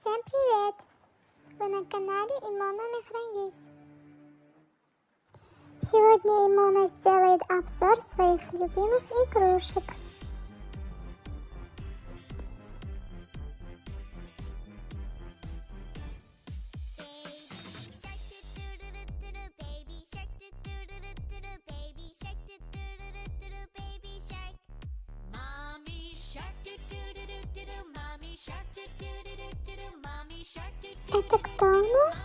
Всем привет! Вы на канале Имона Мехрагис. Сегодня Имона сделает обзор своих любимых игрушек. Это кто у нас?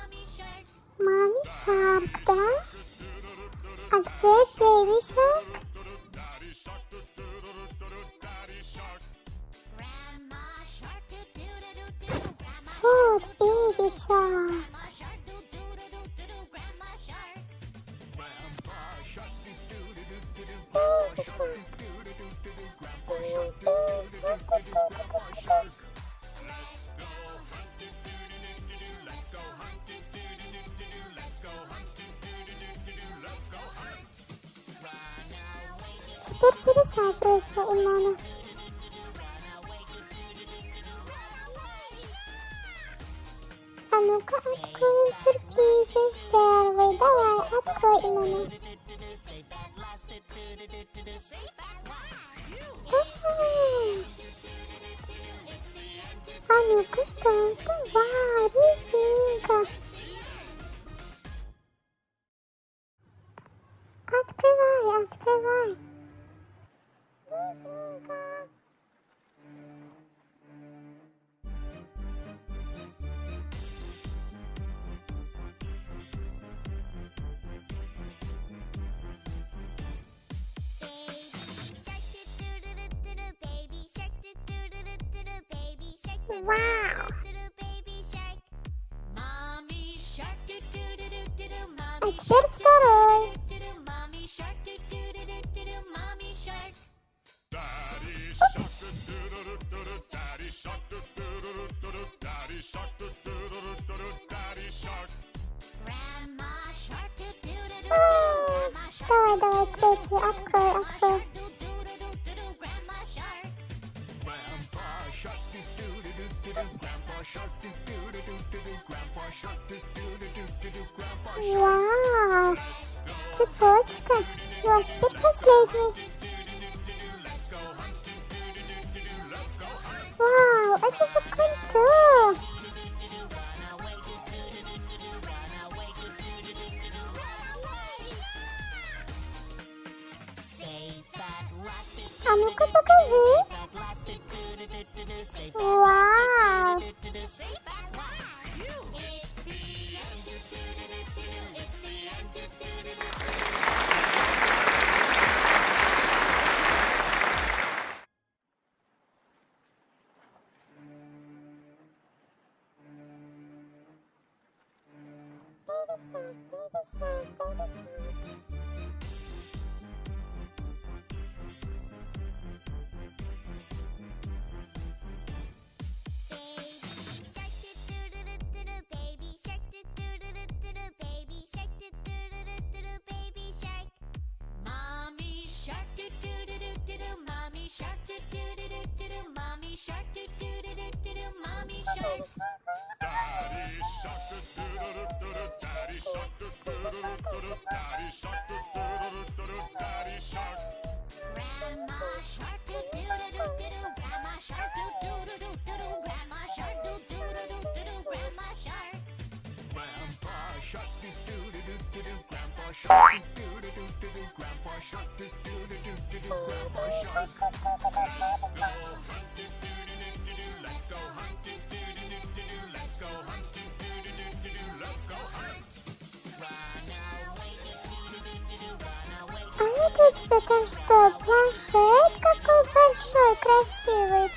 Mommy Shark, да? А где Baby Shark? Вот Baby Shark. Baby Shark. Baby Shark. Пересаживайся, Имона. А ну-ка откроем сюрпризы. Первый, давай, открой, Имона. Давай. А ну-ка, что это? Вау, резинка. Вау. А теперь второй. Ура! Давай, давай, третий, открой, открой. Grandpa Shark do do do do do, Grandpa Shark do do do do do, Grandpa Shark. Wow! Ty Polczka, you are speaking lately. Oscar. А нет тебе там что, планшет какой большой, красивый?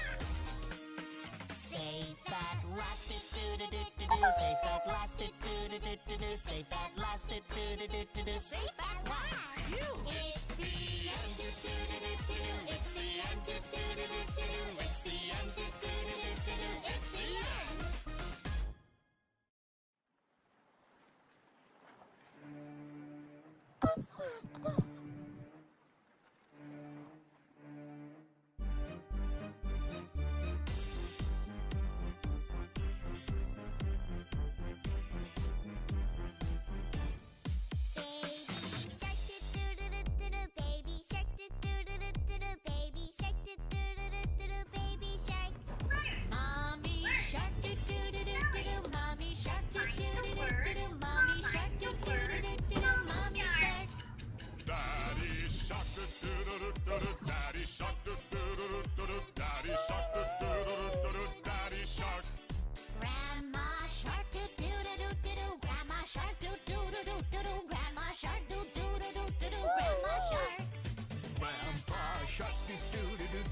Say that, do do do do safe at last. Safe at last. You. It's the end. Do do do do do do. It's the end. Do do do do do. It's the end. Do do do do do. It's the end. It's your kiss.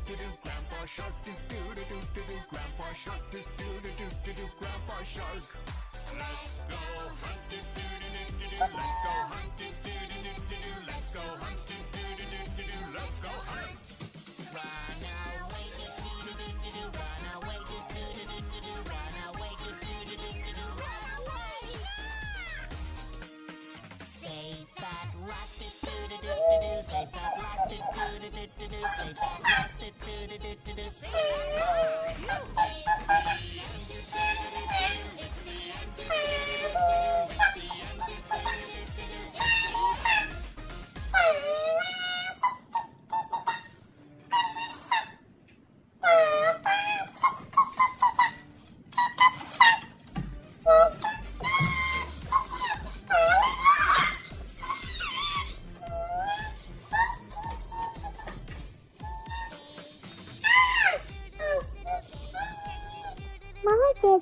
do, Grandpa Shark do do do, Grandpa Shark do do do, Grandpa Shark. Let's go hunting do do do, let's go hunting do do do, let's go hunting do do do, let's go hunt.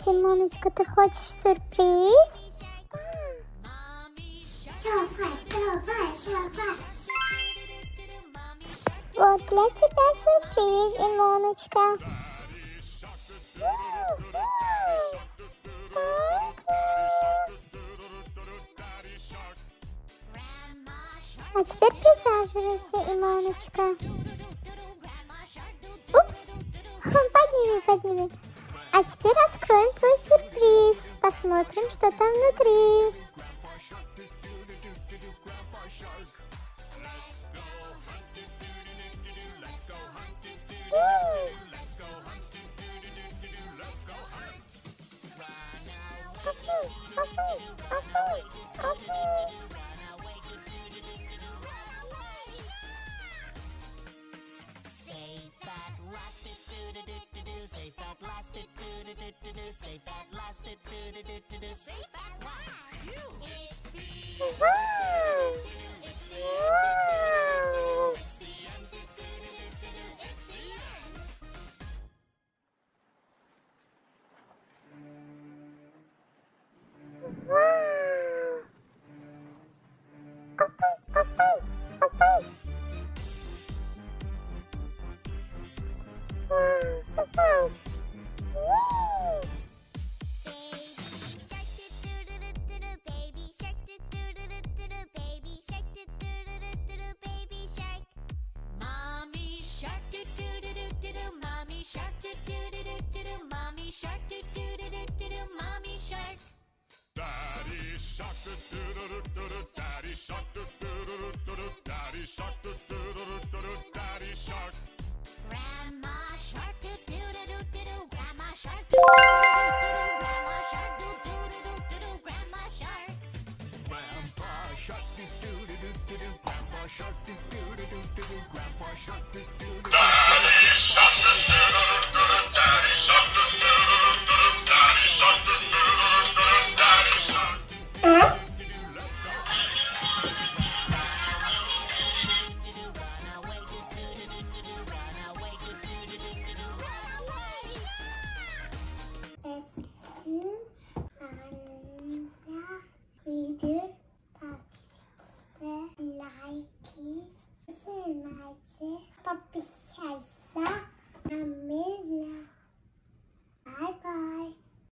Молодец, Димоночка, ты хочешь сюрприз? Шалфай. Mommy shark. Вот для тебя сюрприз, Имоночка. А теперь присаживайся, Имоночка. Упс. Подними, подними. А теперь откроем твой сюрприз. Посмотрим, что там внутри. Safe at last. do do do Safe at last. You. It's the.